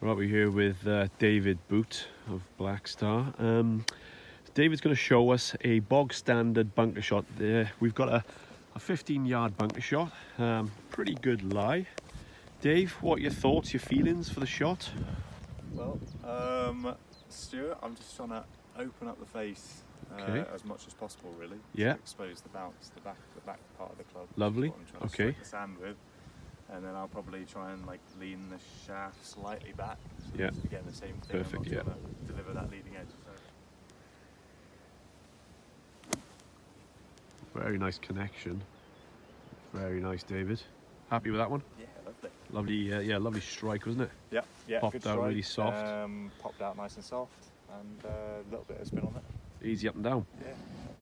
Right, we're here with uh, David Boote of Black Star. Um, David's going to show us a bog standard bunker shot. There, we've got a, a 15 yard bunker shot. Um, pretty good lie. Dave, what are your thoughts, your feelings for the shot? Well, um, Stuart, I'm just trying to open up the face uh, Okay. as much as possible, really. Yeah. To expose the bounce, the back, the back part of the club. Lovely. What I'm trying Okay. the sand with, and then I'll probably try and like lean the shaft slightly back. So Yeah. get the same thing. Perfect, yeah. Deliver that leading edge. So. Very nice connection. Very nice, David. Happy with that one? Yeah, lovely. Lovely, uh, yeah, lovely strike, wasn't it? Yeah, yeah. Popped good out really soft. Um, popped out nice and soft, and uh, a little bit of spin on it. Easy up and down. Yeah.